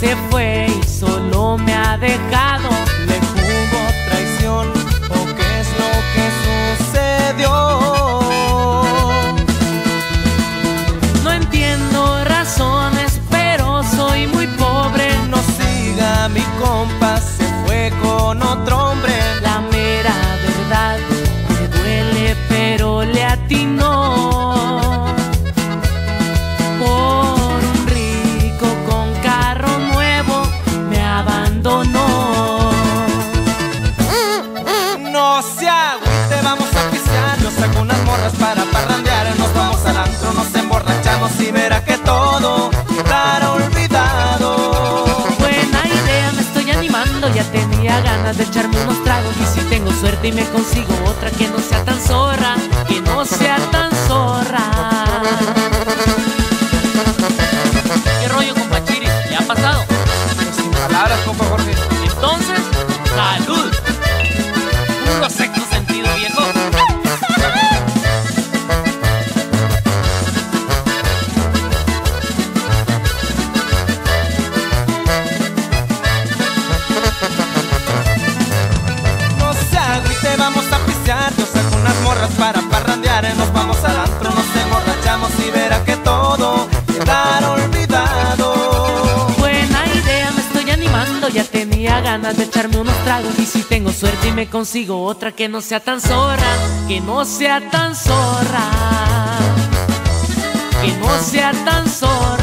se fue y solo me ha dejado. Echarme unos tragos y si tengo suerte y me consigo otra que no sea tan zorra, que no sea tan zorra. ¿Qué rollo, compa Chiri? ¿Le ha pasado? Sin palabras, compa Jorge. Entonces, salud. Para parrandear. Nos vamos al antro, nos emborrachamos y verá que todo quedará olvidado. Buena idea, me estoy animando. Ya tenía ganas de echarme unos tragos. Y si tengo suerte y me consigo otra que no sea tan zorra, que no sea tan zorra, que no sea tan zorra.